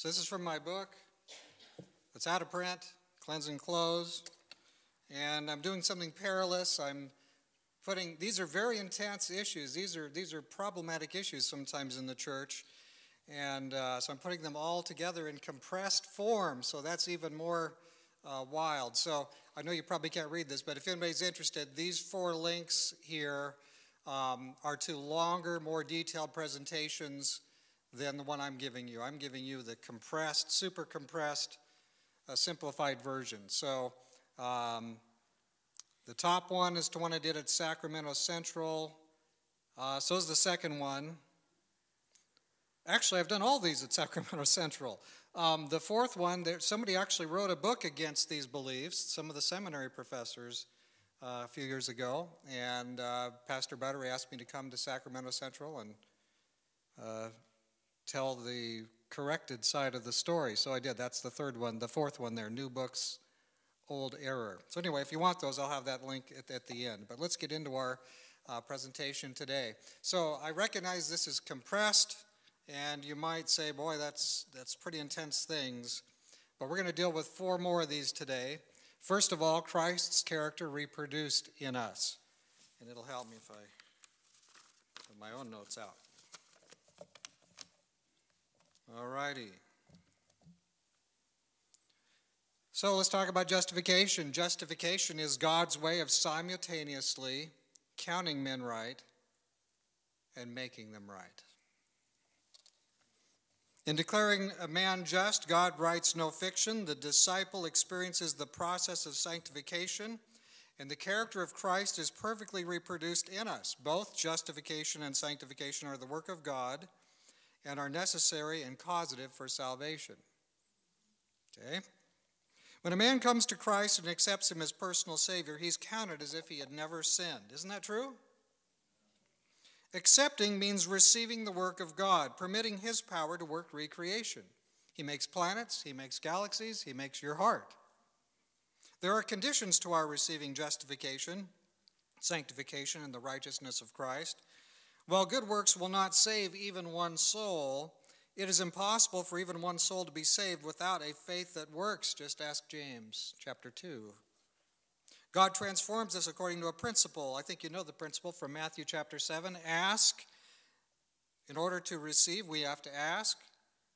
So this is from my book. It's out of print, Cleanse and Close. And I'm doing something perilous. I'm putting these are very intense issues. These are these are problematic issues sometimes in the church. And uh, so I'm putting them all together in compressed form. So that's even more uh, wild. So I know you probably can't read this, but if anybody's interested, these four links here um, are to longer, more detailed presentations than the one I'm giving you. I'm giving you the compressed, super compressed, uh, simplified version. So um, the top one is the one I did at Sacramento Central. Uh, so is the second one. Actually, I've done all these at Sacramento Central. Um, the fourth one, there, somebody actually wrote a book against these beliefs, some of the seminary professors uh, a few years ago. And uh, Pastor Buttery asked me to come to Sacramento Central and uh, tell the corrected side of the story. So I did. That's the third one. The fourth one there, New Books, Old Error. So anyway, if you want those, I'll have that link at, at the end. But let's get into our uh, presentation today. So I recognize this is compressed, and you might say, boy, that's, that's pretty intense things. But we're going to deal with four more of these today. First of all, Christ's character reproduced in us. And it'll help me if I put my own notes out. All righty. So let's talk about justification. Justification is God's way of simultaneously counting men right and making them right. In declaring a man just, God writes no fiction. The disciple experiences the process of sanctification, and the character of Christ is perfectly reproduced in us. Both justification and sanctification are the work of God and are necessary and causative for salvation. Okay? When a man comes to Christ and accepts him as personal Savior, he's counted as if he had never sinned. Isn't that true? Accepting means receiving the work of God, permitting his power to work recreation. He makes planets, he makes galaxies, he makes your heart. There are conditions to our receiving justification, sanctification, and the righteousness of Christ. While good works will not save even one soul, it is impossible for even one soul to be saved without a faith that works. Just ask James chapter 2. God transforms us according to a principle. I think you know the principle from Matthew chapter 7. Ask. In order to receive, we have to ask.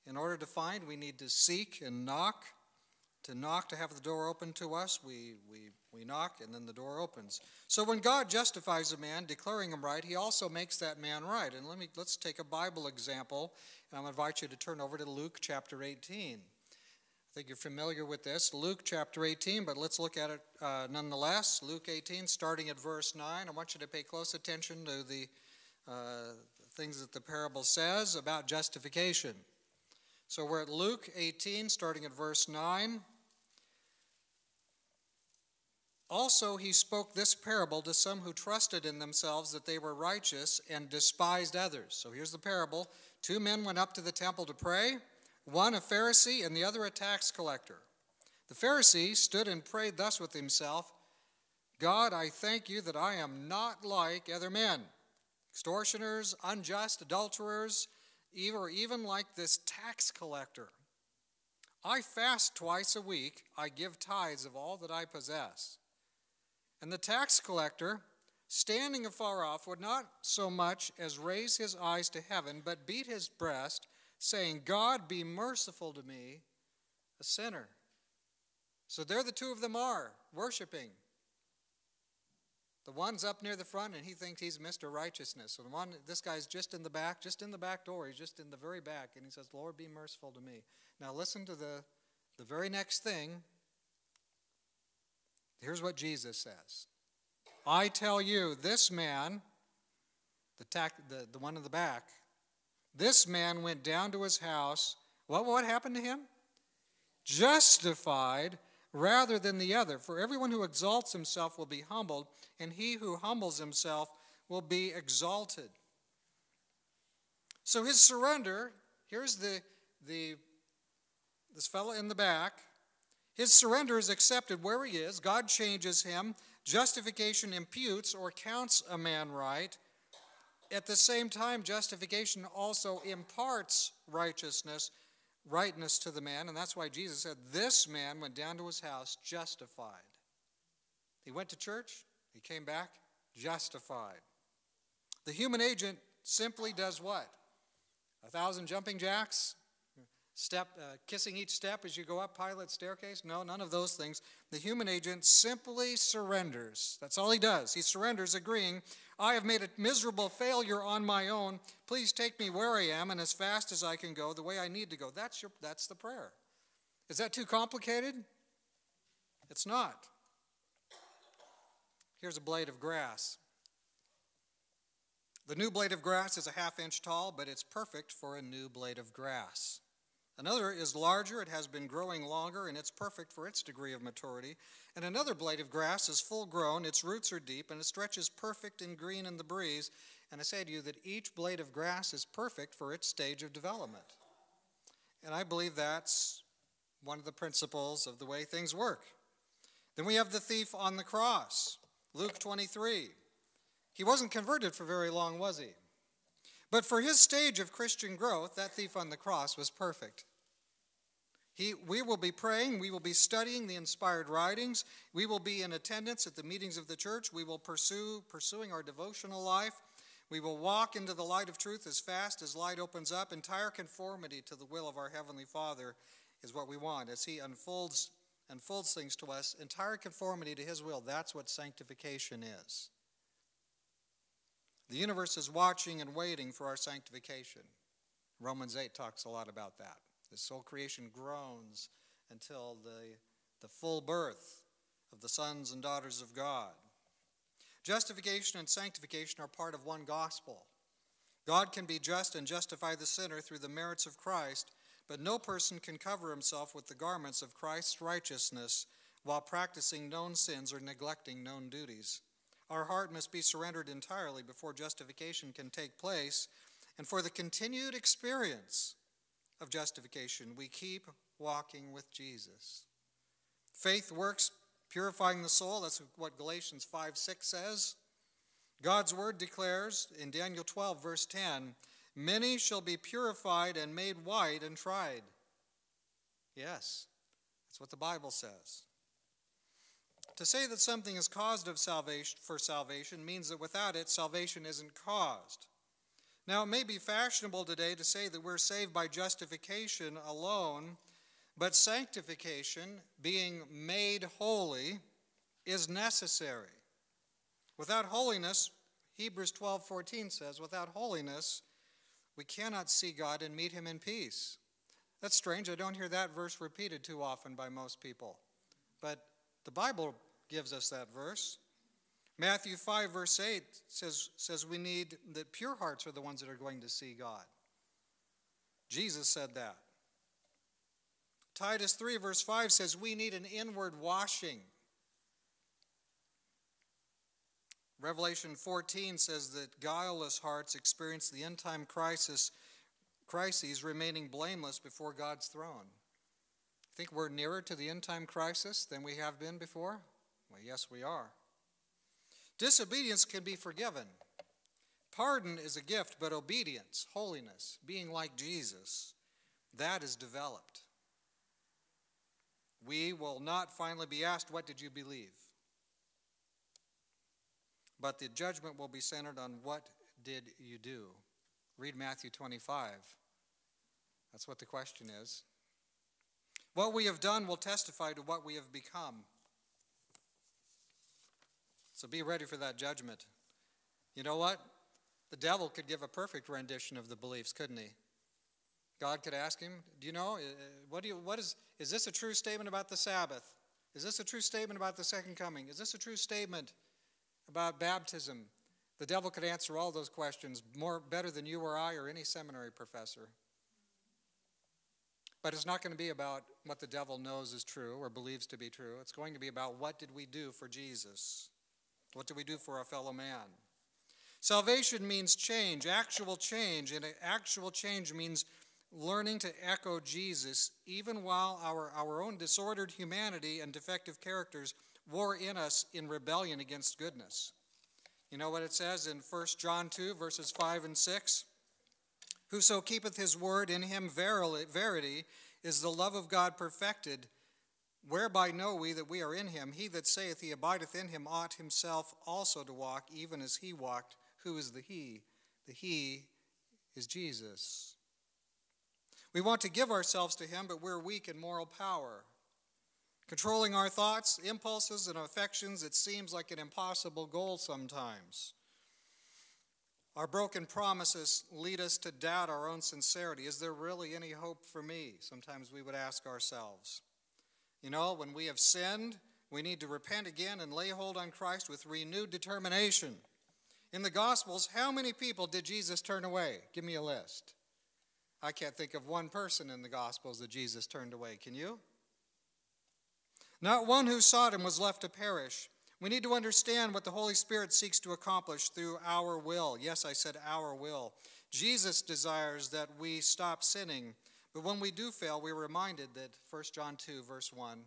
In order to find, we need to seek and knock. To knock, to have the door open to us, we, we we knock, and then the door opens. So when God justifies a man, declaring him right, he also makes that man right. And let me let's take a Bible example, and to invite you to turn over to Luke chapter 18. I think you're familiar with this, Luke chapter 18, but let's look at it uh, nonetheless. Luke 18, starting at verse 9. I want you to pay close attention to the uh, things that the parable says about justification. So we're at Luke 18, starting at verse 9. Also, he spoke this parable to some who trusted in themselves that they were righteous and despised others. So here's the parable Two men went up to the temple to pray, one a Pharisee and the other a tax collector. The Pharisee stood and prayed thus with himself God, I thank you that I am not like other men, extortioners, unjust, adulterers, or even like this tax collector. I fast twice a week, I give tithes of all that I possess. And the tax collector, standing afar off, would not so much as raise his eyes to heaven, but beat his breast, saying, God, be merciful to me, a sinner. So there the two of them are, worshiping. The one's up near the front and he thinks he's Mr. Righteousness. So the one, this guy's just in the back, just in the back door. He's just in the very back and he says, Lord, be merciful to me. Now listen to the, the very next thing Here's what Jesus says I tell you, this man, the, tac- the, the one in the back, this man went down to his house. What, what happened to him? Justified rather than the other. For everyone who exalts himself will be humbled, and he who humbles himself will be exalted. So his surrender, here's the, the this fellow in the back, his surrender is accepted where he is. God changes him. Justification imputes or counts a man right. At the same time, justification also imparts righteousness rightness to the man, and that's why Jesus said, This man went down to his house justified. He went to church, he came back justified. The human agent simply does what? A thousand jumping jacks? Step, uh, kissing each step as you go up Pilate's staircase? No, none of those things. The human agent simply surrenders. That's all he does. He surrenders, agreeing, I have made a miserable failure on my own. Please take me where I am and as fast as I can go, the way I need to go. That's, your, that's the prayer. Is that too complicated? It's not. Here's a blade of grass. The new blade of grass is a half inch tall, but it's perfect for a new blade of grass. Another is larger, it has been growing longer, and it's perfect for its degree of maturity. And another blade of grass is full grown, its roots are deep, and it stretches perfect and green in the breeze. And I say to you that each blade of grass is perfect for its stage of development. And I believe that's one of the principles of the way things work. Then we have the thief on the cross, Luke 23. He wasn't converted for very long, was he? But for his stage of Christian growth, that thief on the cross was perfect. He, we will be praying, we will be studying the inspired writings, we will be in attendance at the meetings of the church, we will pursue pursuing our devotional life, we will walk into the light of truth as fast as light opens up. Entire conformity to the will of our Heavenly Father is what we want as He unfolds unfolds things to us. Entire conformity to His will. That's what sanctification is. The universe is watching and waiting for our sanctification. Romans 8 talks a lot about that. The soul creation groans until the, the full birth of the sons and daughters of God. Justification and sanctification are part of one gospel. God can be just and justify the sinner through the merits of Christ, but no person can cover himself with the garments of Christ's righteousness while practicing known sins or neglecting known duties. Our heart must be surrendered entirely before justification can take place. And for the continued experience of justification, we keep walking with Jesus. Faith works purifying the soul. That's what Galatians 5 6 says. God's word declares in Daniel 12, verse 10 Many shall be purified and made white and tried. Yes, that's what the Bible says. To say that something is caused of salvation for salvation means that without it, salvation isn't caused. Now, it may be fashionable today to say that we're saved by justification alone, but sanctification, being made holy, is necessary. Without holiness, Hebrews 12:14 says, without holiness, we cannot see God and meet him in peace. That's strange. I don't hear that verse repeated too often by most people. But the Bible gives us that verse. Matthew 5, verse 8 says, says we need that pure hearts are the ones that are going to see God. Jesus said that. Titus 3, verse 5 says we need an inward washing. Revelation 14 says that guileless hearts experience the end time crisis, crises remaining blameless before God's throne. Think we're nearer to the end time crisis than we have been before? Well, yes, we are. Disobedience can be forgiven. Pardon is a gift, but obedience, holiness, being like Jesus, that is developed. We will not finally be asked, What did you believe? But the judgment will be centered on what did you do? Read Matthew 25. That's what the question is. What we have done will testify to what we have become. So be ready for that judgment. You know what? The devil could give a perfect rendition of the beliefs, couldn't he? God could ask him, "Do you know uh, what do you what is is this a true statement about the Sabbath? Is this a true statement about the second coming? Is this a true statement about baptism?" The devil could answer all those questions more better than you or I or any seminary professor. But it's not going to be about what the devil knows is true or believes to be true. It's going to be about what did we do for Jesus? What do we do for our fellow man? Salvation means change, actual change, and actual change means learning to echo Jesus even while our, our own disordered humanity and defective characters war in us in rebellion against goodness. You know what it says in 1 John 2, verses 5 and 6? Whoso keepeth his word, in him verily, verity is the love of God perfected. Whereby know we that we are in him? He that saith he abideth in him ought himself also to walk, even as he walked. Who is the he? The he is Jesus. We want to give ourselves to him, but we're weak in moral power. Controlling our thoughts, impulses, and affections, it seems like an impossible goal sometimes. Our broken promises lead us to doubt our own sincerity. Is there really any hope for me? Sometimes we would ask ourselves. You know, when we have sinned, we need to repent again and lay hold on Christ with renewed determination. In the Gospels, how many people did Jesus turn away? Give me a list. I can't think of one person in the Gospels that Jesus turned away. Can you? Not one who sought him was left to perish. We need to understand what the Holy Spirit seeks to accomplish through our will. Yes, I said our will. Jesus desires that we stop sinning, but when we do fail, we're reminded that 1 John 2, verse 1,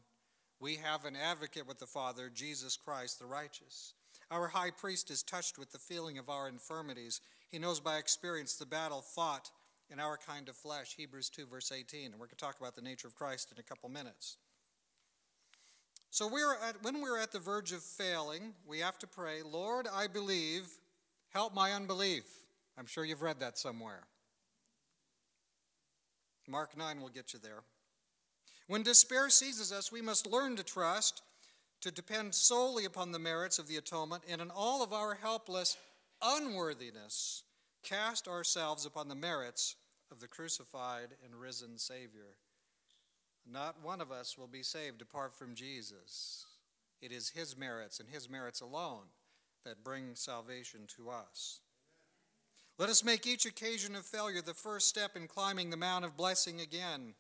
we have an advocate with the Father, Jesus Christ the righteous. Our high priest is touched with the feeling of our infirmities. He knows by experience the battle fought in our kind of flesh, Hebrews 2, verse 18. And we're going to talk about the nature of Christ in a couple minutes. So we're at, when we're at the verge of failing, we have to pray, Lord, I believe, help my unbelief. I'm sure you've read that somewhere. Mark 9 will get you there. When despair seizes us, we must learn to trust, to depend solely upon the merits of the atonement, and in all of our helpless unworthiness, cast ourselves upon the merits of the crucified and risen Savior. Not one of us will be saved apart from Jesus. It is His merits and His merits alone that bring salvation to us. Let us make each occasion of failure the first step in climbing the mount of blessing again.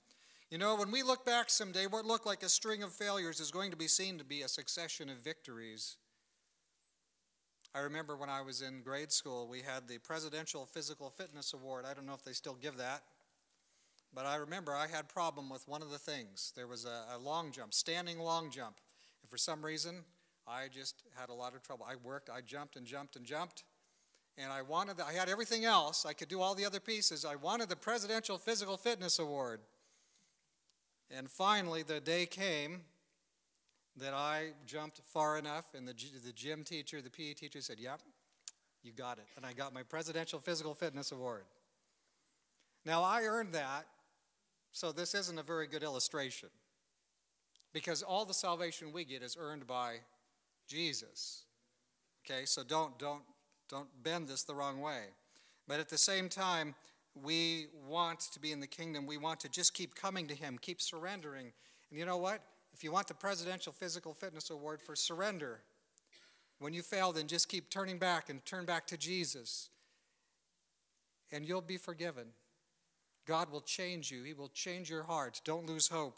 You know, when we look back someday, what looked like a string of failures is going to be seen to be a succession of victories. I remember when I was in grade school, we had the Presidential Physical Fitness Award. I don't know if they still give that. But I remember I had problem with one of the things. There was a, a long jump, standing long jump. And for some reason, I just had a lot of trouble. I worked, I jumped and jumped and jumped. And I wanted, the, I had everything else. I could do all the other pieces. I wanted the Presidential Physical Fitness Award. And finally, the day came that I jumped far enough, and the, the gym teacher, the PE teacher said, Yep, you got it. And I got my Presidential Physical Fitness Award. Now, I earned that so this isn't a very good illustration because all the salvation we get is earned by Jesus. Okay, so don't don't don't bend this the wrong way. But at the same time, we want to be in the kingdom. We want to just keep coming to him, keep surrendering. And you know what? If you want the Presidential Physical Fitness Award for surrender, when you fail, then just keep turning back and turn back to Jesus. And you'll be forgiven. God will change you, He will change your heart. Don't lose hope.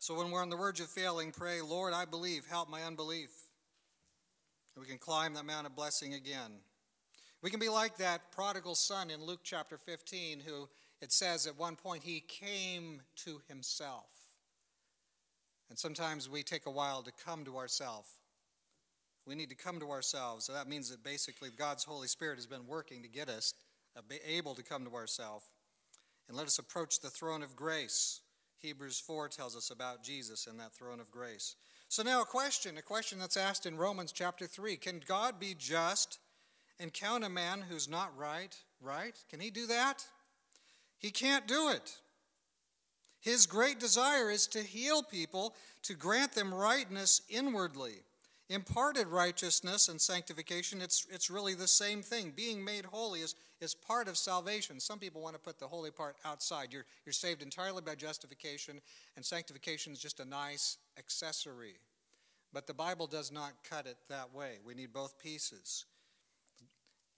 So when we're on the verge of failing, pray, Lord, I believe, help my unbelief. We can climb that mount of blessing again. We can be like that prodigal son in Luke chapter 15, who it says at one point he came to himself. And sometimes we take a while to come to ourselves. We need to come to ourselves. So that means that basically God's Holy Spirit has been working to get us able to come to ourselves. And let us approach the throne of grace. Hebrews 4 tells us about Jesus and that throne of grace. So, now a question, a question that's asked in Romans chapter 3 Can God be just and count a man who's not right, right? Can he do that? He can't do it. His great desire is to heal people, to grant them rightness inwardly. Imparted righteousness and sanctification, it's, it's really the same thing. Being made holy is, is part of salvation. Some people want to put the holy part outside. You're, you're saved entirely by justification, and sanctification is just a nice accessory. But the Bible does not cut it that way. We need both pieces.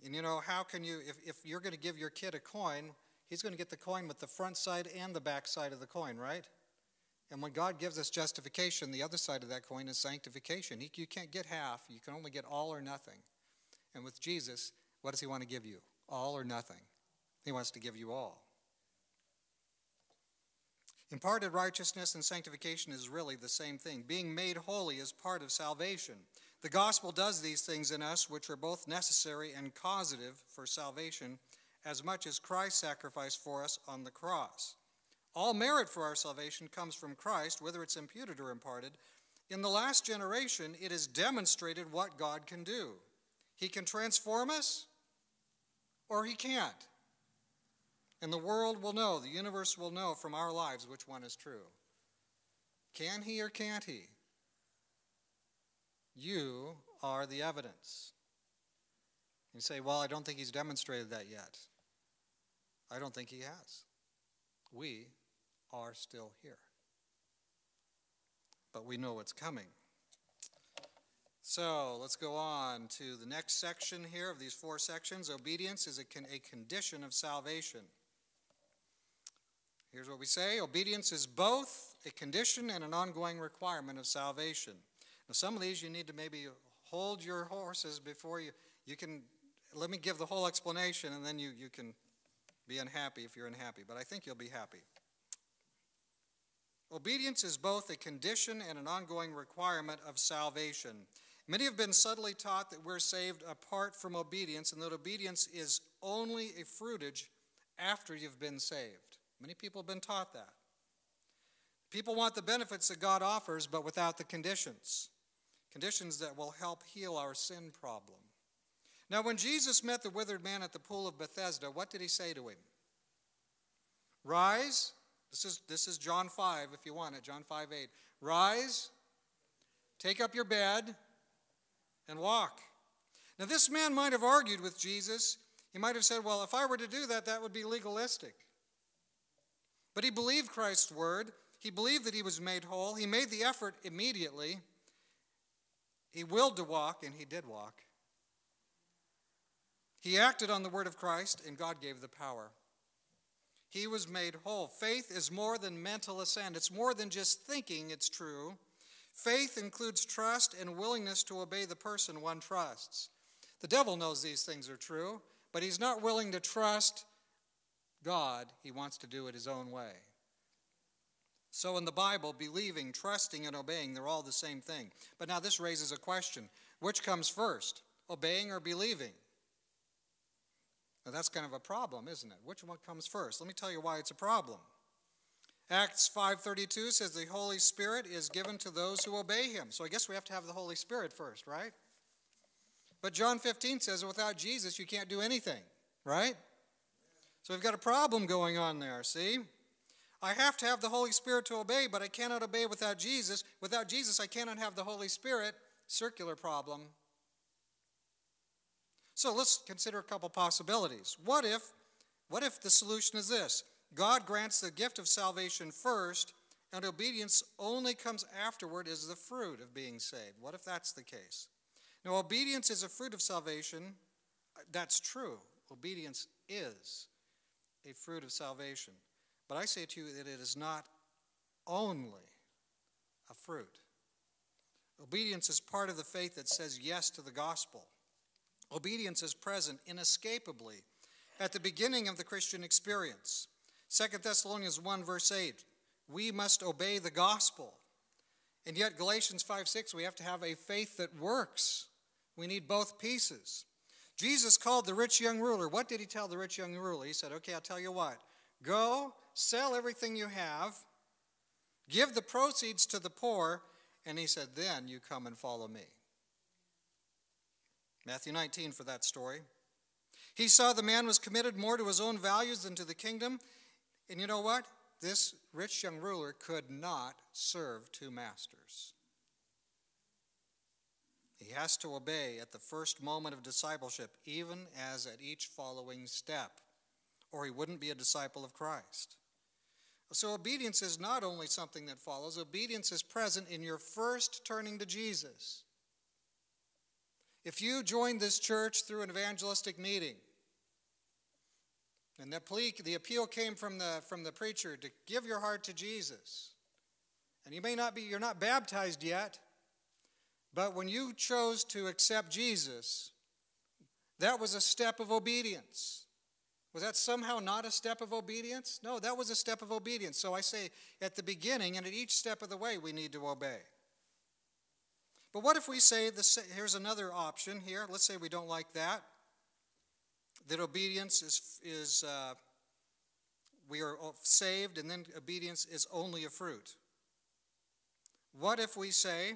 And you know, how can you, if, if you're going to give your kid a coin, he's going to get the coin with the front side and the back side of the coin, right? And when God gives us justification, the other side of that coin is sanctification. He, you can't get half, you can only get all or nothing. And with Jesus, what does He want to give you? All or nothing. He wants to give you all. Imparted righteousness and sanctification is really the same thing. Being made holy is part of salvation. The gospel does these things in us, which are both necessary and causative for salvation, as much as Christ's sacrifice for us on the cross. All merit for our salvation comes from Christ, whether it's imputed or imparted. In the last generation, it is demonstrated what God can do. He can transform us, or He can't. And the world will know, the universe will know from our lives which one is true. Can He or can't He? You are the evidence. You say, Well, I don't think He's demonstrated that yet. I don't think He has. We are still here. But we know what's coming. So let's go on to the next section here of these four sections. Obedience is a, con- a condition of salvation. Here's what we say Obedience is both a condition and an ongoing requirement of salvation. Now, some of these you need to maybe hold your horses before you, you can. Let me give the whole explanation and then you, you can be unhappy if you're unhappy, but I think you'll be happy. Obedience is both a condition and an ongoing requirement of salvation. Many have been subtly taught that we're saved apart from obedience and that obedience is only a fruitage after you've been saved. Many people have been taught that. People want the benefits that God offers, but without the conditions. Conditions that will help heal our sin problem. Now, when Jesus met the withered man at the pool of Bethesda, what did he say to him? Rise this is, this is John 5, if you want it, John 5 8. Rise, take up your bed, and walk. Now, this man might have argued with Jesus. He might have said, Well, if I were to do that, that would be legalistic. But he believed Christ's word. He believed that he was made whole. He made the effort immediately. He willed to walk, and he did walk. He acted on the word of Christ, and God gave the power. He was made whole. Faith is more than mental assent, it's more than just thinking it's true. Faith includes trust and willingness to obey the person one trusts. The devil knows these things are true, but he's not willing to trust God. He wants to do it his own way. So in the Bible, believing, trusting, and obeying, they're all the same thing. But now this raises a question which comes first, obeying or believing? Now that's kind of a problem, isn't it? Which one comes first? Let me tell you why it's a problem. Acts 5:32 says the Holy Spirit is given to those who obey him. So I guess we have to have the Holy Spirit first, right? But John 15 says without Jesus you can't do anything, right? So we've got a problem going on there, see? I have to have the Holy Spirit to obey, but I cannot obey without Jesus. Without Jesus, I cannot have the Holy Spirit. Circular problem. So let's consider a couple possibilities. What if, what if the solution is this? God grants the gift of salvation first, and obedience only comes afterward as the fruit of being saved. What if that's the case? Now, obedience is a fruit of salvation. That's true. Obedience is a fruit of salvation. But I say to you that it is not only a fruit. Obedience is part of the faith that says yes to the gospel. Obedience is present inescapably at the beginning of the Christian experience. 2 Thessalonians 1, verse 8, we must obey the gospel. And yet, Galatians 5 6, we have to have a faith that works. We need both pieces. Jesus called the rich young ruler. What did he tell the rich young ruler? He said, Okay, I'll tell you what. Go, sell everything you have, give the proceeds to the poor, and he said, Then you come and follow me. Matthew 19 for that story. He saw the man was committed more to his own values than to the kingdom. And you know what? This rich young ruler could not serve two masters. He has to obey at the first moment of discipleship, even as at each following step, or he wouldn't be a disciple of Christ. So, obedience is not only something that follows, obedience is present in your first turning to Jesus. If you joined this church through an evangelistic meeting, and the, plea, the appeal came from the, from the preacher to give your heart to Jesus, and you may not be, you're not baptized yet, but when you chose to accept Jesus, that was a step of obedience. Was that somehow not a step of obedience? No, that was a step of obedience. So I say at the beginning and at each step of the way, we need to obey. But what if we say, this, here's another option here. Let's say we don't like that. that obedience is, is uh, we are saved, and then obedience is only a fruit. What if we say,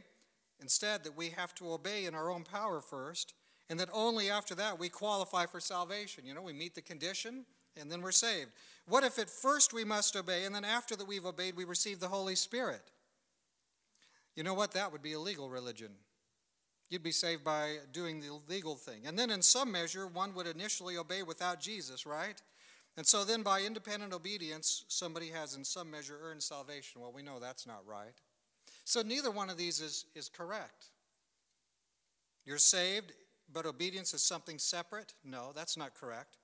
instead, that we have to obey in our own power first, and that only after that we qualify for salvation? You know, we meet the condition, and then we're saved. What if at first we must obey, and then after that we've obeyed, we receive the Holy Spirit? You know what? That would be a legal religion. You'd be saved by doing the legal thing. And then, in some measure, one would initially obey without Jesus, right? And so then, by independent obedience, somebody has, in some measure, earned salvation. Well, we know that's not right. So, neither one of these is, is correct. You're saved, but obedience is something separate? No, that's not correct.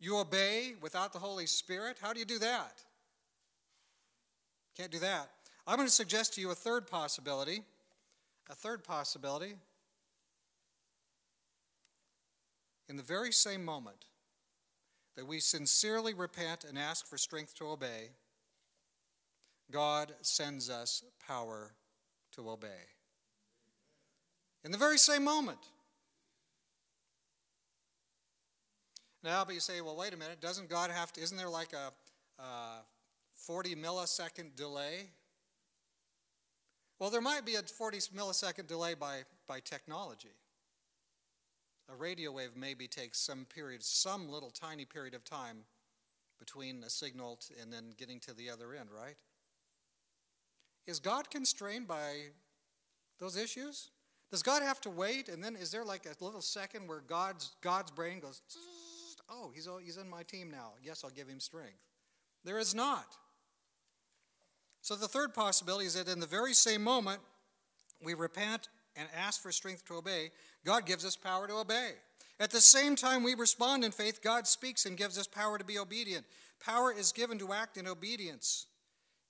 You obey without the Holy Spirit? How do you do that? Can't do that. I'm going to suggest to you a third possibility. A third possibility. In the very same moment that we sincerely repent and ask for strength to obey, God sends us power to obey. In the very same moment. Now, but you say, well, wait a minute, doesn't God have to, isn't there like a, a 40 millisecond delay? Well, there might be a 40 millisecond delay by, by technology. A radio wave maybe takes some period, some little tiny period of time between a signal and then getting to the other end, right? Is God constrained by those issues? Does God have to wait? And then is there like a little second where God's, God's brain goes, oh, he's, he's in my team now. Yes, I'll give him strength. There is not. So the third possibility is that in the very same moment we repent and ask for strength to obey, God gives us power to obey. At the same time we respond in faith, God speaks and gives us power to be obedient. Power is given to act in obedience.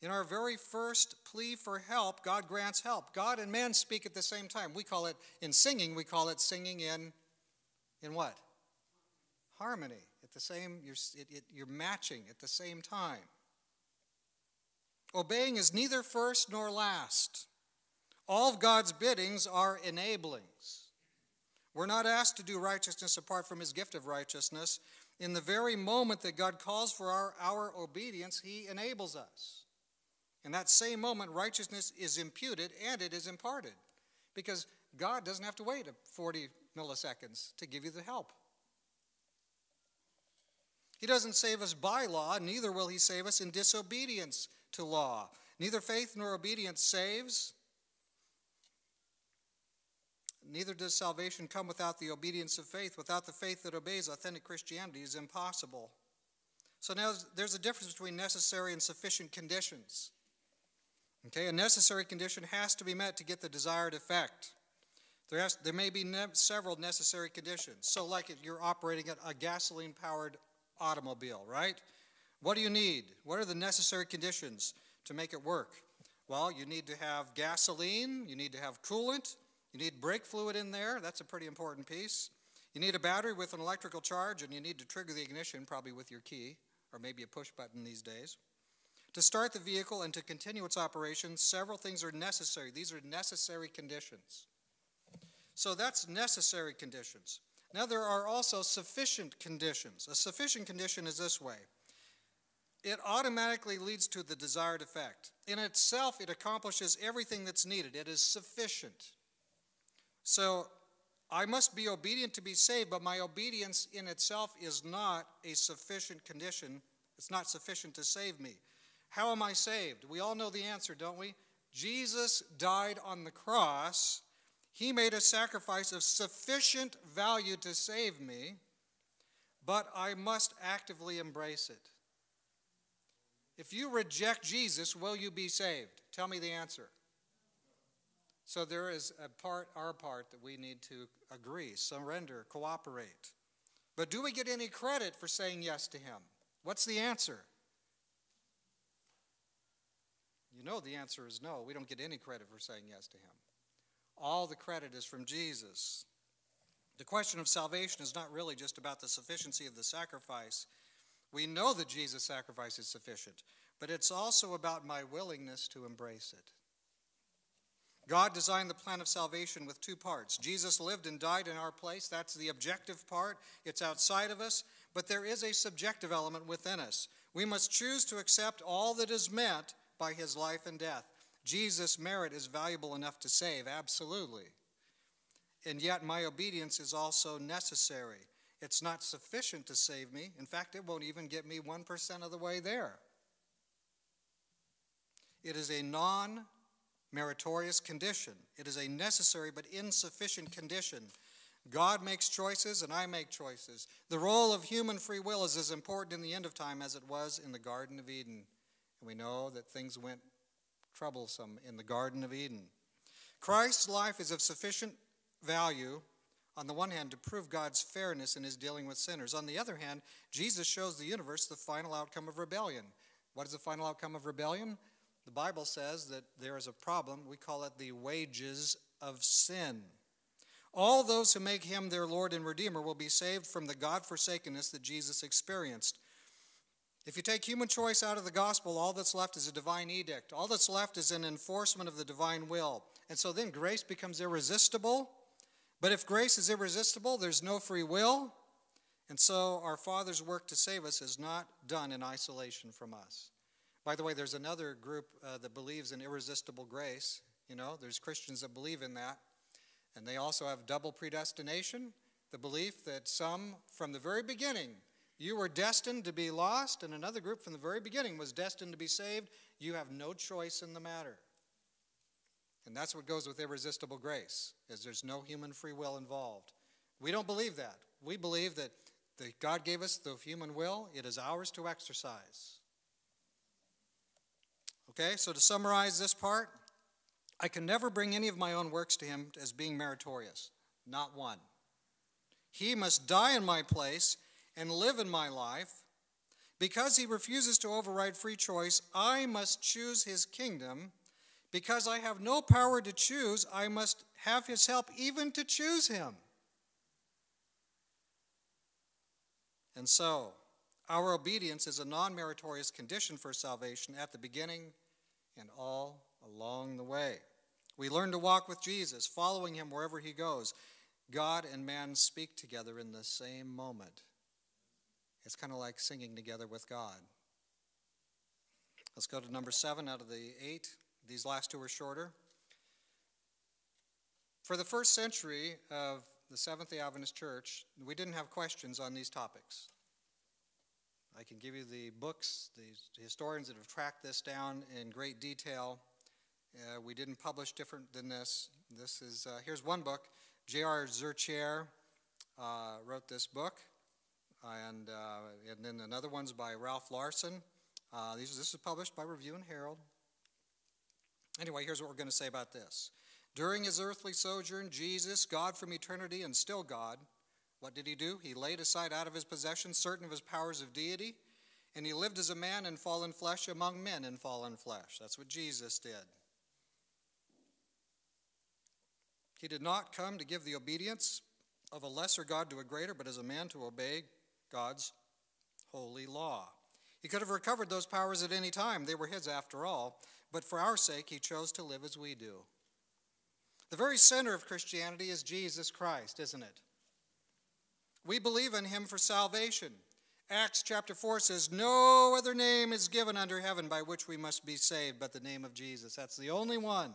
In our very first plea for help, God grants help. God and man speak at the same time. We call it, in singing, we call it singing in, in what? harmony at the same, you're, it, it, you're matching at the same time. Obeying is neither first nor last. All of God's biddings are enablings. We're not asked to do righteousness apart from his gift of righteousness. In the very moment that God calls for our, our obedience, he enables us. In that same moment, righteousness is imputed and it is imparted because God doesn't have to wait 40 milliseconds to give you the help. He doesn't save us by law, neither will he save us in disobedience to law. Neither faith nor obedience saves. Neither does salvation come without the obedience of faith. Without the faith that obeys, authentic Christianity is impossible. So now there's a difference between necessary and sufficient conditions. Okay, a necessary condition has to be met to get the desired effect. There, has, there may be ne- several necessary conditions. So, like you're operating a gasoline powered automobile, right? What do you need? What are the necessary conditions to make it work? Well, you need to have gasoline, you need to have coolant, you need brake fluid in there. That's a pretty important piece. You need a battery with an electrical charge, and you need to trigger the ignition, probably with your key, or maybe a push button these days. To start the vehicle and to continue its operation, several things are necessary. These are necessary conditions. So that's necessary conditions. Now, there are also sufficient conditions. A sufficient condition is this way it automatically leads to the desired effect. In itself, it accomplishes everything that's needed, it is sufficient. So, I must be obedient to be saved, but my obedience in itself is not a sufficient condition. It's not sufficient to save me. How am I saved? We all know the answer, don't we? Jesus died on the cross he made a sacrifice of sufficient value to save me, but I must actively embrace it. If you reject Jesus, will you be saved? Tell me the answer. So there is a part, our part, that we need to agree, surrender, cooperate. But do we get any credit for saying yes to Him? What's the answer? You know the answer is no. We don't get any credit for saying yes to Him. All the credit is from Jesus. The question of salvation is not really just about the sufficiency of the sacrifice. We know that Jesus' sacrifice is sufficient, but it's also about my willingness to embrace it. God designed the plan of salvation with two parts. Jesus lived and died in our place. That's the objective part, it's outside of us. But there is a subjective element within us. We must choose to accept all that is meant by his life and death. Jesus' merit is valuable enough to save, absolutely. And yet, my obedience is also necessary. It's not sufficient to save me. In fact, it won't even get me 1% of the way there. It is a non meritorious condition. It is a necessary but insufficient condition. God makes choices and I make choices. The role of human free will is as important in the end of time as it was in the Garden of Eden. And we know that things went troublesome in the Garden of Eden. Christ's life is of sufficient value, on the one hand, to prove God's fairness in his dealing with sinners. On the other hand, Jesus shows the universe the final outcome of rebellion. What is the final outcome of rebellion? The Bible says that there is a problem. We call it the wages of sin. All those who make him their Lord and Redeemer will be saved from the God forsakenness that Jesus experienced. If you take human choice out of the gospel, all that's left is a divine edict. All that's left is an enforcement of the divine will. And so then grace becomes irresistible. But if grace is irresistible, there's no free will. And so our Father's work to save us is not done in isolation from us. By the way, there's another group uh, that believes in irresistible grace. You know, there's Christians that believe in that. And they also have double predestination the belief that some from the very beginning you were destined to be lost, and another group from the very beginning was destined to be saved. You have no choice in the matter. And that's what goes with irresistible grace, is there's no human free will involved. We don't believe that. We believe that the, God gave us the human will, it is ours to exercise. Okay, so to summarize this part, I can never bring any of my own works to him as being meritorious. Not one. He must die in my place and live in my life. Because he refuses to override free choice, I must choose his kingdom. Because I have no power to choose, I must have his help even to choose him. And so, our obedience is a non meritorious condition for salvation at the beginning and all along the way. We learn to walk with Jesus, following him wherever he goes. God and man speak together in the same moment. It's kind of like singing together with God. Let's go to number seven out of the eight. These last two are shorter. For the first century of the Seventh day Adventist Church, we didn't have questions on these topics. I can give you the books, the historians that have tracked this down in great detail. Uh, we didn't publish different than this. This is uh, here's one book. J.R. Zurcher uh, wrote this book and, uh, and then another one's by Ralph Larson. Uh, these, this is published by Review and Herald. Anyway, here's what we're going to say about this. During his earthly sojourn, Jesus, God from eternity and still God, what did he do? He laid aside out of his possession certain of his powers of deity, and he lived as a man in fallen flesh among men in fallen flesh. That's what Jesus did. He did not come to give the obedience of a lesser God to a greater, but as a man to obey God's holy law. He could have recovered those powers at any time, they were his after all, but for our sake, he chose to live as we do. The very center of Christianity is Jesus Christ, isn't it? We believe in him for salvation. Acts chapter 4 says, No other name is given under heaven by which we must be saved but the name of Jesus. That's the only one.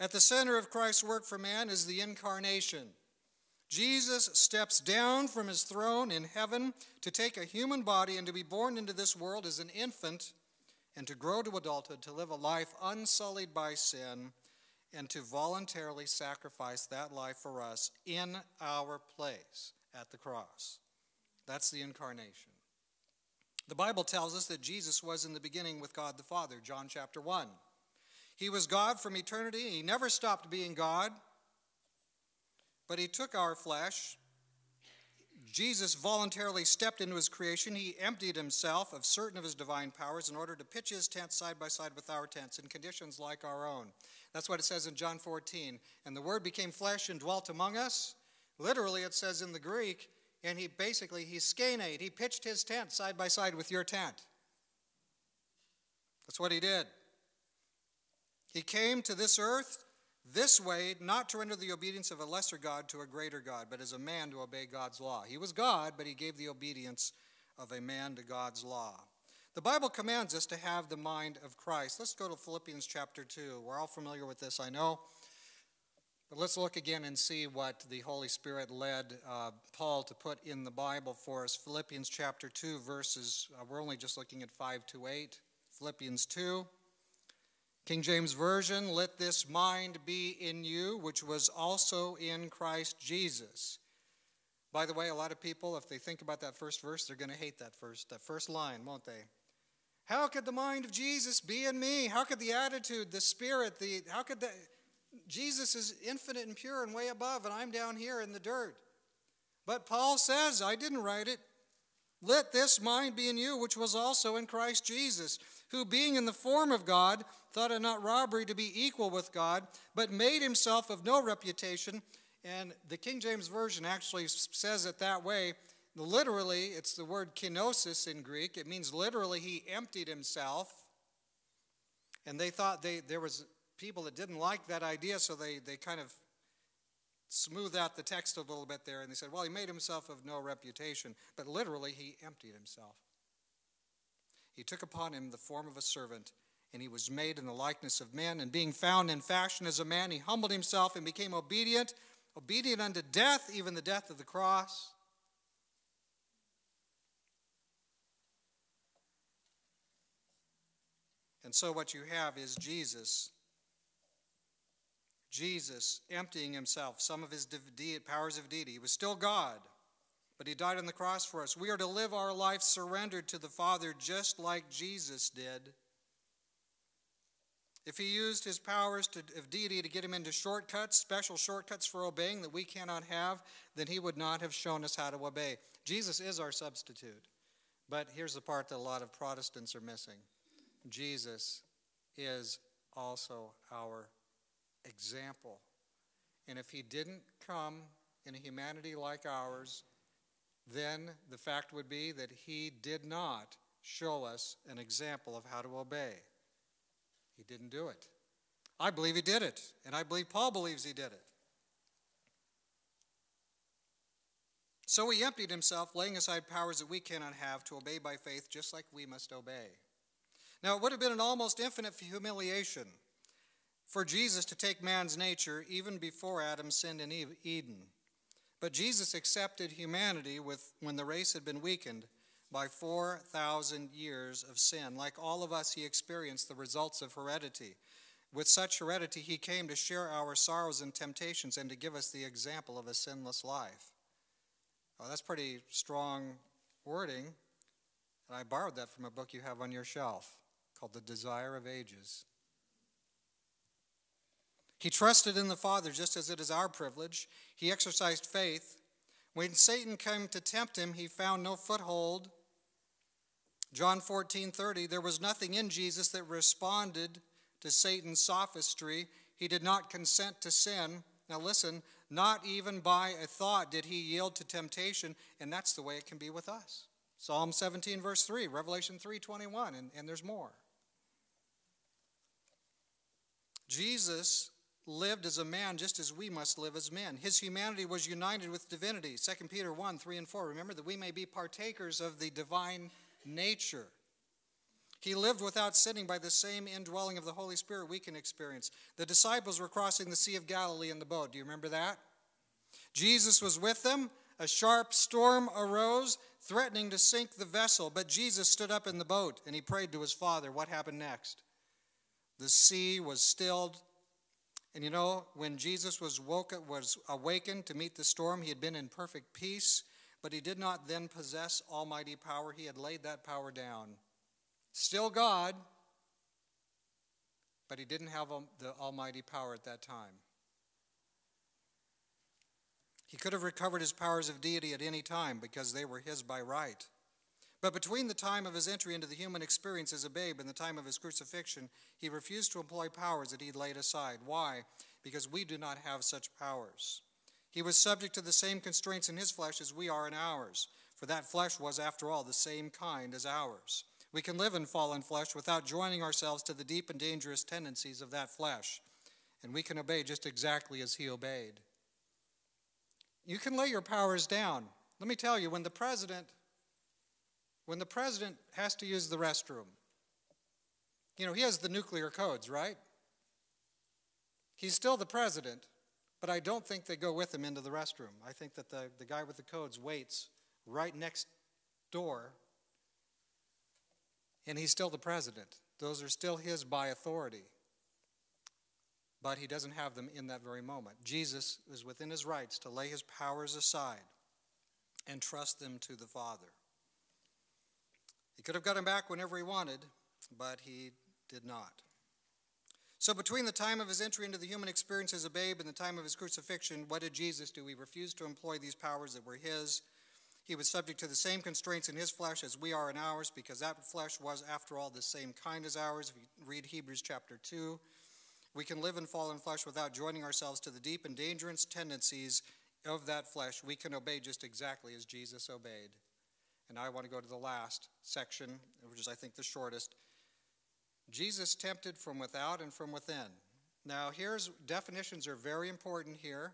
At the center of Christ's work for man is the incarnation. Jesus steps down from his throne in heaven to take a human body and to be born into this world as an infant and to grow to adulthood, to live a life unsullied by sin, and to voluntarily sacrifice that life for us in our place at the cross. That's the incarnation. The Bible tells us that Jesus was in the beginning with God the Father, John chapter 1. He was God from eternity, he never stopped being God. But he took our flesh. Jesus voluntarily stepped into his creation. He emptied himself of certain of his divine powers in order to pitch his tent side by side with our tents in conditions like our own. That's what it says in John 14. And the word became flesh and dwelt among us. Literally, it says in the Greek, and he basically, he skenate. He pitched his tent side by side with your tent. That's what he did. He came to this earth this way, not to render the obedience of a lesser God to a greater God, but as a man to obey God's law. He was God, but he gave the obedience of a man to God's law. The Bible commands us to have the mind of Christ. Let's go to Philippians chapter 2. We're all familiar with this, I know. But let's look again and see what the Holy Spirit led uh, Paul to put in the Bible for us. Philippians chapter 2, verses, uh, we're only just looking at 5 to 8. Philippians 2. King James Version, let this mind be in you, which was also in Christ Jesus. By the way, a lot of people, if they think about that first verse, they're going to hate that first, that first line, won't they? How could the mind of Jesus be in me? How could the attitude, the spirit, the how could that Jesus is infinite and pure and way above, and I'm down here in the dirt. But Paul says, I didn't write it. Let this mind be in you, which was also in Christ Jesus, who being in the form of God, thought it not robbery to be equal with God, but made himself of no reputation. And the King James Version actually says it that way. Literally, it's the word kenosis in Greek. It means literally he emptied himself. And they thought they, there was people that didn't like that idea, so they, they kind of smoothed out the text a little bit there, and they said, well, he made himself of no reputation, but literally he emptied himself. He took upon him the form of a servant, and he was made in the likeness of men, and being found in fashion as a man, he humbled himself and became obedient, obedient unto death, even the death of the cross. And so, what you have is Jesus Jesus emptying himself, some of his powers of deity. He was still God, but he died on the cross for us. We are to live our life surrendered to the Father just like Jesus did. If he used his powers to, of deity to get him into shortcuts, special shortcuts for obeying that we cannot have, then he would not have shown us how to obey. Jesus is our substitute. But here's the part that a lot of Protestants are missing Jesus is also our example. And if he didn't come in a humanity like ours, then the fact would be that he did not show us an example of how to obey. He didn't do it. I believe he did it, and I believe Paul believes he did it. So he emptied himself, laying aside powers that we cannot have, to obey by faith, just like we must obey. Now, it would have been an almost infinite humiliation for Jesus to take man's nature even before Adam sinned in Eden. But Jesus accepted humanity with, when the race had been weakened by 4,000 years of sin. Like all of us, he experienced the results of heredity. With such heredity, he came to share our sorrows and temptations and to give us the example of a sinless life. Oh, that's pretty strong wording. And I borrowed that from a book you have on your shelf called The Desire of Ages. He trusted in the Father just as it is our privilege. He exercised faith. When Satan came to tempt him, he found no foothold. John 14 30, there was nothing in Jesus that responded to Satan's sophistry. He did not consent to sin. Now listen, not even by a thought did he yield to temptation, and that's the way it can be with us. Psalm 17, verse 3, Revelation 3 21, and, and there's more. Jesus lived as a man just as we must live as men. His humanity was united with divinity. 2 Peter 1 3 and 4. Remember that we may be partakers of the divine nature. He lived without sinning by the same indwelling of the Holy Spirit we can experience. The disciples were crossing the Sea of Galilee in the boat. Do you remember that? Jesus was with them. A sharp storm arose, threatening to sink the vessel, but Jesus stood up in the boat and he prayed to his Father. What happened next? The sea was stilled and you know, when Jesus was, woke, was awakened to meet the storm, he had been in perfect peace, but he did not then possess almighty power. He had laid that power down. Still God, but he didn't have the almighty power at that time. He could have recovered his powers of deity at any time because they were his by right. But between the time of his entry into the human experience as a babe and the time of his crucifixion, he refused to employ powers that he laid aside. Why? Because we do not have such powers. He was subject to the same constraints in his flesh as we are in ours, for that flesh was, after all, the same kind as ours. We can live in fallen flesh without joining ourselves to the deep and dangerous tendencies of that flesh. And we can obey just exactly as he obeyed. You can lay your powers down. Let me tell you, when the president when the president has to use the restroom, you know, he has the nuclear codes, right? He's still the president, but I don't think they go with him into the restroom. I think that the, the guy with the codes waits right next door, and he's still the president. Those are still his by authority. But he doesn't have them in that very moment. Jesus is within his rights to lay his powers aside and trust them to the Father. He could have got him back whenever he wanted, but he did not. So, between the time of his entry into the human experience as a babe and the time of his crucifixion, what did Jesus do? He refused to employ these powers that were his. He was subject to the same constraints in his flesh as we are in ours, because that flesh was, after all, the same kind as ours. If you read Hebrews chapter 2, we can live in fallen flesh without joining ourselves to the deep and dangerous tendencies of that flesh. We can obey just exactly as Jesus obeyed. And I want to go to the last section, which is, I think, the shortest. Jesus tempted from without and from within. Now, here's definitions are very important here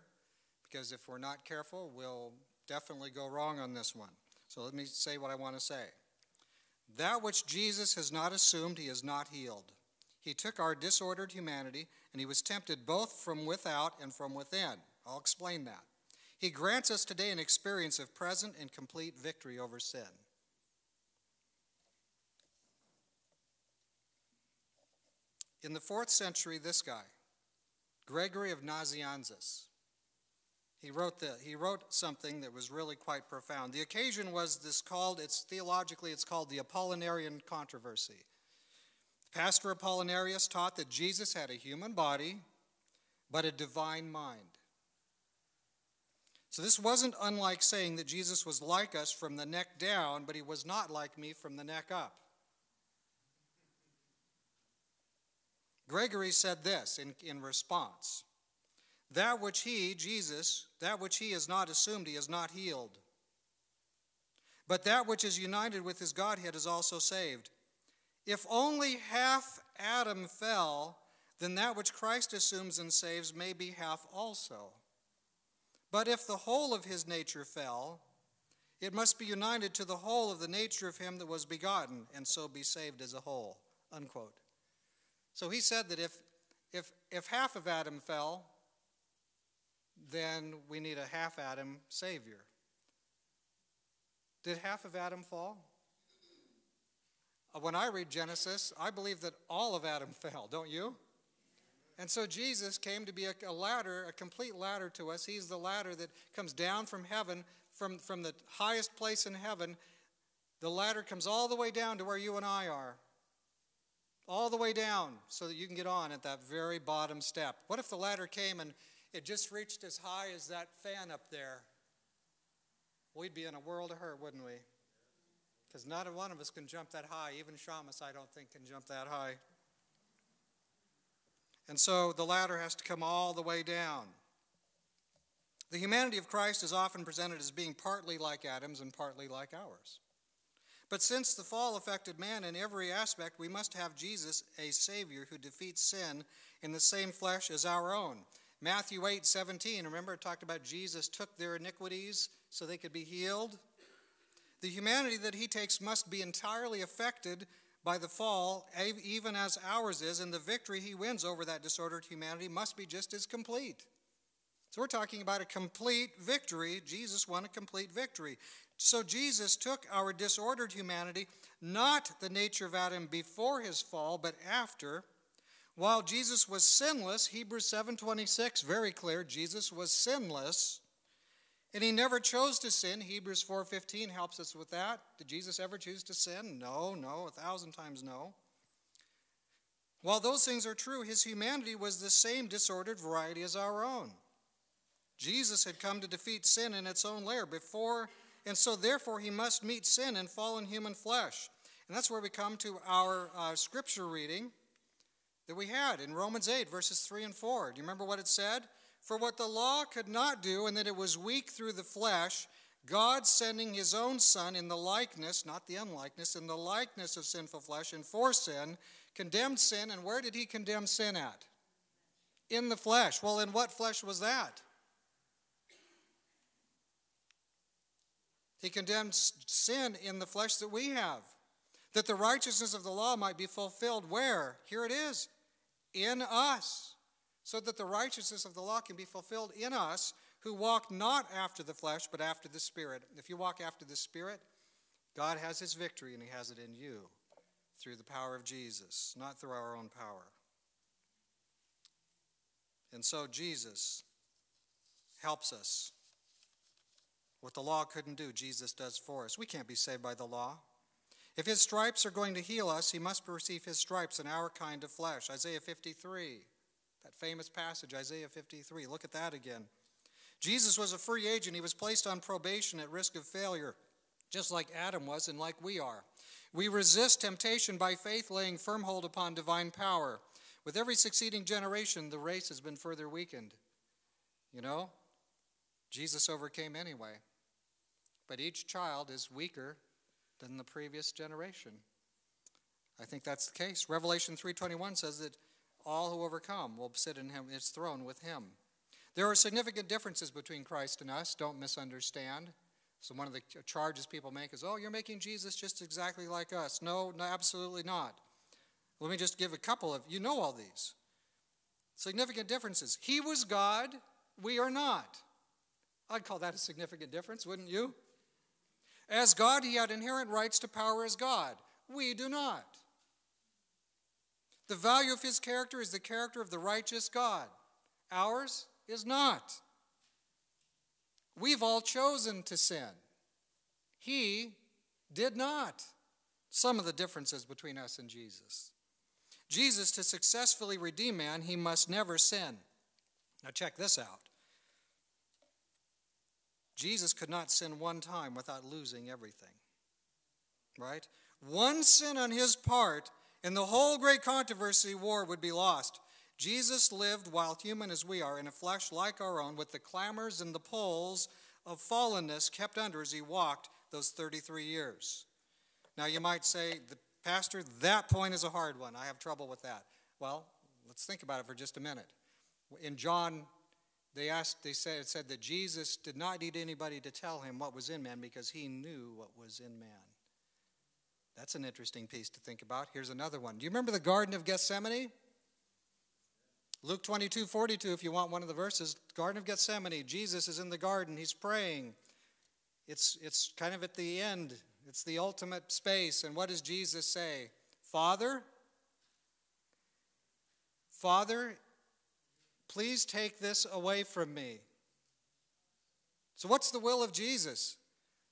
because if we're not careful, we'll definitely go wrong on this one. So let me say what I want to say. That which Jesus has not assumed, he has not healed. He took our disordered humanity and he was tempted both from without and from within. I'll explain that. He grants us today an experience of present and complete victory over sin. In the fourth century, this guy, Gregory of Nazianzus, he wrote the, he wrote something that was really quite profound. The occasion was this called, it's theologically, it's called the Apollinarian controversy. Pastor Apollinarius taught that Jesus had a human body, but a divine mind. So this wasn't unlike saying that Jesus was like us from the neck down, but he was not like me from the neck up. Gregory said this in, in response That which he, Jesus, that which he has not assumed, he has not healed. But that which is united with his Godhead is also saved. If only half Adam fell, then that which Christ assumes and saves may be half also. But if the whole of his nature fell, it must be united to the whole of the nature of him that was begotten, and so be saved as a whole. Unquote. So he said that if, if, if half of Adam fell, then we need a half Adam Savior. Did half of Adam fall? Uh, when I read Genesis, I believe that all of Adam fell, don't you? And so Jesus came to be a, a, ladder, a complete ladder to us. He's the ladder that comes down from heaven, from, from the highest place in heaven. The ladder comes all the way down to where you and I are. All the way down so that you can get on at that very bottom step. What if the ladder came and it just reached as high as that fan up there? We'd be in a world of hurt, wouldn't we? Because not one of us can jump that high. Even Shamus, I don't think, can jump that high. And so the ladder has to come all the way down. The humanity of Christ is often presented as being partly like Adam's and partly like ours. But since the fall affected man in every aspect, we must have Jesus, a Savior who defeats sin in the same flesh as our own. Matthew 8 17, remember it talked about Jesus took their iniquities so they could be healed? The humanity that he takes must be entirely affected by the fall, even as ours is, and the victory he wins over that disordered humanity must be just as complete. So we're talking about a complete victory. Jesus won a complete victory. So Jesus took our disordered humanity, not the nature of Adam before his fall, but after. While Jesus was sinless, Hebrews 7:26 very clear, Jesus was sinless. And he never chose to sin. Hebrews 4:15 helps us with that. Did Jesus ever choose to sin? No, no, a thousand times no. While those things are true, his humanity was the same disordered variety as our own. Jesus had come to defeat sin in its own lair before, and so therefore he must meet sin and fall in fallen human flesh. And that's where we come to our uh, scripture reading that we had in Romans 8, verses 3 and 4. Do you remember what it said? For what the law could not do, and that it was weak through the flesh, God sending his own Son in the likeness, not the unlikeness, in the likeness of sinful flesh and for sin, condemned sin. And where did he condemn sin at? In the flesh. Well, in what flesh was that? He condemned sin in the flesh that we have, that the righteousness of the law might be fulfilled. Where? Here it is in us, so that the righteousness of the law can be fulfilled in us who walk not after the flesh, but after the Spirit. If you walk after the Spirit, God has his victory, and he has it in you through the power of Jesus, not through our own power. And so Jesus helps us. What the law couldn't do, Jesus does for us. We can't be saved by the law. If his stripes are going to heal us, he must receive his stripes in our kind of flesh. Isaiah 53, that famous passage, Isaiah 53. Look at that again. Jesus was a free agent. He was placed on probation at risk of failure, just like Adam was and like we are. We resist temptation by faith, laying firm hold upon divine power. With every succeeding generation, the race has been further weakened. You know, Jesus overcame anyway. But each child is weaker than the previous generation. I think that's the case. Revelation 3:21 says that all who overcome will sit in him his throne with him. There are significant differences between Christ and us, don't misunderstand. So one of the charges people make is, "Oh, you're making Jesus just exactly like us." No, no absolutely not. Let me just give a couple of you know all these. Significant differences. He was God, we are not. I'd call that a significant difference, wouldn't you? As God, he had inherent rights to power as God. We do not. The value of his character is the character of the righteous God. Ours is not. We've all chosen to sin. He did not. Some of the differences between us and Jesus. Jesus, to successfully redeem man, he must never sin. Now, check this out. Jesus could not sin one time without losing everything. Right? One sin on his part, and the whole great controversy war would be lost. Jesus lived while human as we are, in a flesh like our own, with the clamors and the pulls of fallenness kept under as he walked those 33 years. Now, you might say, Pastor, that point is a hard one. I have trouble with that. Well, let's think about it for just a minute. In John they asked, they said, it said that Jesus did not need anybody to tell him what was in man because he knew what was in man. That's an interesting piece to think about. Here's another one. Do you remember the Garden of Gethsemane? Luke 22, 42, if you want one of the verses. Garden of Gethsemane. Jesus is in the garden. He's praying. It's, it's kind of at the end, it's the ultimate space. And what does Jesus say? Father, Father, Please take this away from me. So, what's the will of Jesus?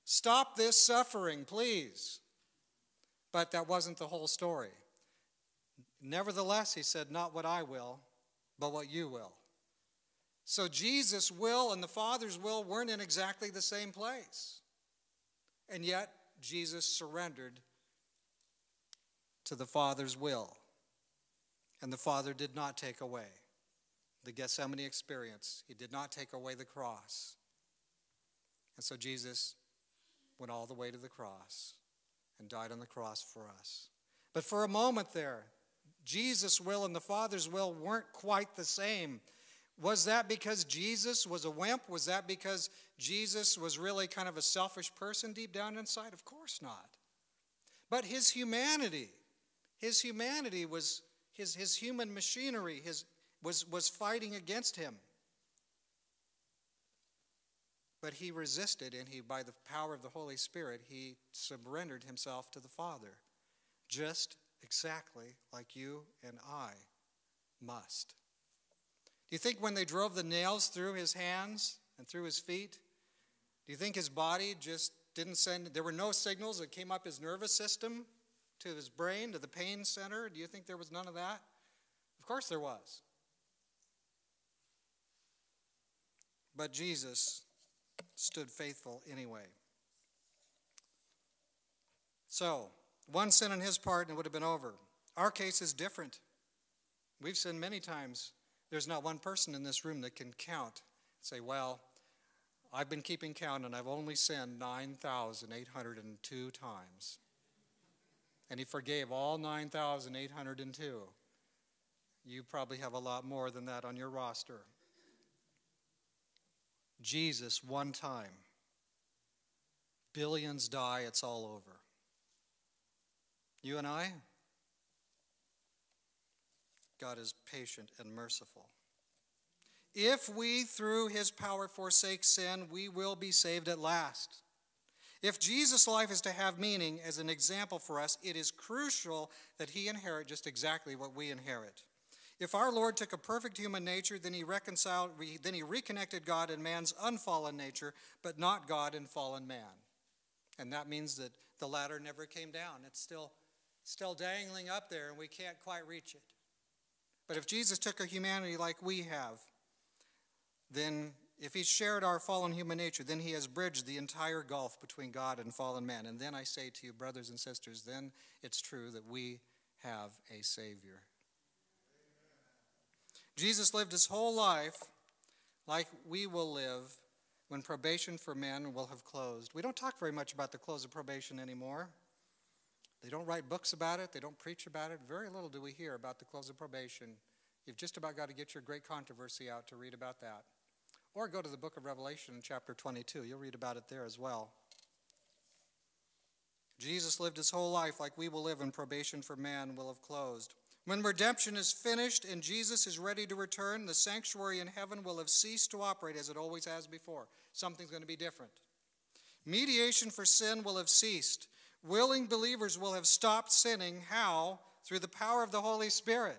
Stop this suffering, please. But that wasn't the whole story. Nevertheless, he said, Not what I will, but what you will. So, Jesus' will and the Father's will weren't in exactly the same place. And yet, Jesus surrendered to the Father's will. And the Father did not take away the Gethsemane experience. He did not take away the cross. And so Jesus went all the way to the cross and died on the cross for us. But for a moment there, Jesus' will and the Father's will weren't quite the same. Was that because Jesus was a wimp? Was that because Jesus was really kind of a selfish person deep down inside? Of course not. But his humanity, his humanity was his, his human machinery, his, was, was fighting against him. But he resisted, and he, by the power of the Holy Spirit, he surrendered himself to the Father, just exactly like you and I must. Do you think when they drove the nails through his hands and through his feet, do you think his body just didn't send, there were no signals that came up his nervous system to his brain, to the pain center? Do you think there was none of that? Of course there was. But Jesus stood faithful anyway. So, one sin on his part and it would have been over. Our case is different. We've sinned many times. There's not one person in this room that can count say, well, I've been keeping count and I've only sinned 9,802 times. And He forgave all 9,802. You probably have a lot more than that on your roster. Jesus, one time. Billions die, it's all over. You and I, God is patient and merciful. If we, through his power, forsake sin, we will be saved at last. If Jesus' life is to have meaning as an example for us, it is crucial that he inherit just exactly what we inherit. If our Lord took a perfect human nature, then he reconciled, then he reconnected God and man's unfallen nature, but not God and fallen man. And that means that the ladder never came down. It's still, still dangling up there, and we can't quite reach it. But if Jesus took a humanity like we have, then if he shared our fallen human nature, then he has bridged the entire gulf between God and fallen man. And then I say to you, brothers and sisters, then it's true that we have a Savior. Jesus lived his whole life like we will live when probation for men will have closed. We don't talk very much about the close of probation anymore. They don't write books about it, they don't preach about it. Very little do we hear about the close of probation. You've just about got to get your great controversy out to read about that. Or go to the book of Revelation chapter 22. You'll read about it there as well. Jesus lived his whole life like we will live when probation for man will have closed. When redemption is finished and Jesus is ready to return, the sanctuary in heaven will have ceased to operate as it always has before. Something's going to be different. Mediation for sin will have ceased. Willing believers will have stopped sinning. How? Through the power of the Holy Spirit.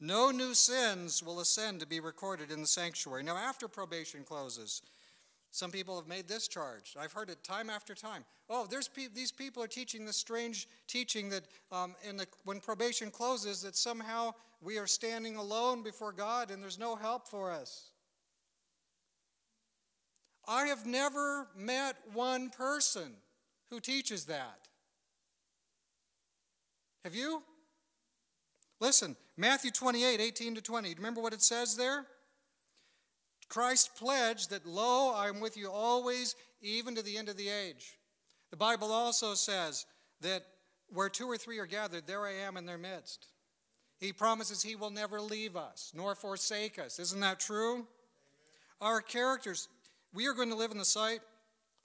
No new sins will ascend to be recorded in the sanctuary. Now, after probation closes, some people have made this charge. I've heard it time after time. Oh, there's pe- these people are teaching this strange teaching that um, in the, when probation closes, that somehow we are standing alone before God and there's no help for us. I have never met one person who teaches that. Have you? Listen, Matthew 28, 18 to 20. Remember what it says there? Christ pledged that, Lo, I am with you always, even to the end of the age. The Bible also says that where two or three are gathered, there I am in their midst. He promises He will never leave us nor forsake us. Isn't that true? Amen. Our characters, we are going to live in the sight,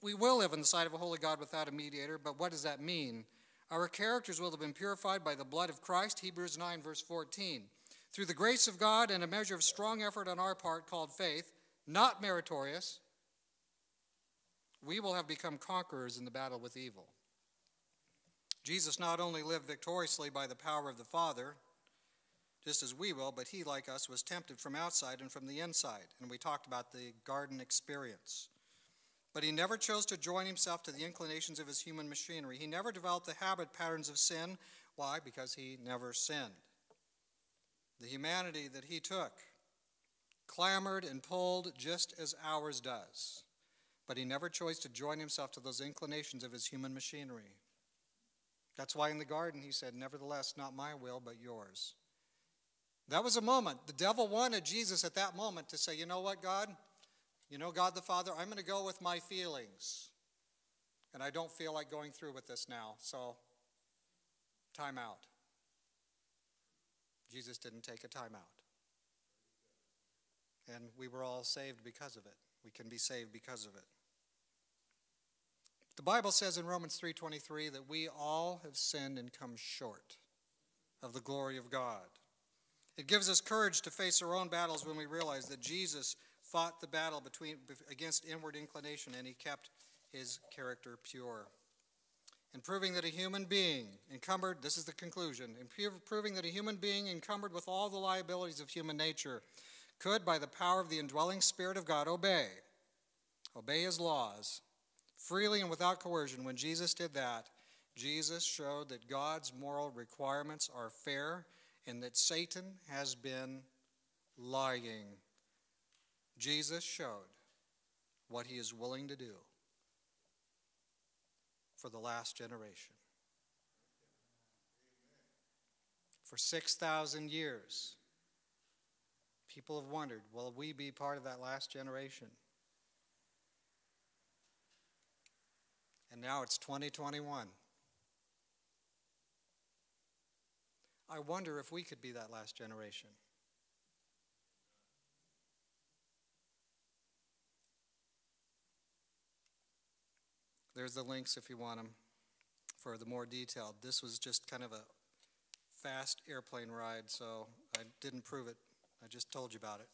we will live in the sight of a holy God without a mediator, but what does that mean? Our characters will have been purified by the blood of Christ, Hebrews 9, verse 14. Through the grace of God and a measure of strong effort on our part called faith, not meritorious, we will have become conquerors in the battle with evil. Jesus not only lived victoriously by the power of the Father, just as we will, but he, like us, was tempted from outside and from the inside. And we talked about the garden experience. But he never chose to join himself to the inclinations of his human machinery. He never developed the habit patterns of sin. Why? Because he never sinned. The humanity that he took clamored and pulled just as ours does. But he never chose to join himself to those inclinations of his human machinery. That's why in the garden he said, Nevertheless, not my will, but yours. That was a moment. The devil wanted Jesus at that moment to say, You know what, God? You know, God the Father, I'm going to go with my feelings. And I don't feel like going through with this now. So, time out. Jesus didn't take a time out. And we were all saved because of it. We can be saved because of it. The Bible says in Romans 3:23 that we all have sinned and come short of the glory of God. It gives us courage to face our own battles when we realize that Jesus fought the battle between, against inward inclination and he kept his character pure. In proving that a human being encumbered, this is the conclusion, in proving that a human being encumbered with all the liabilities of human nature could, by the power of the indwelling Spirit of God, obey, obey his laws, freely and without coercion. When Jesus did that, Jesus showed that God's moral requirements are fair and that Satan has been lying Jesus showed what he is willing to do for the last generation. For 6,000 years, people have wondered will we be part of that last generation? And now it's 2021. I wonder if we could be that last generation. There's the links if you want them for the more detailed. This was just kind of a fast airplane ride, so I didn't prove it. I just told you about it.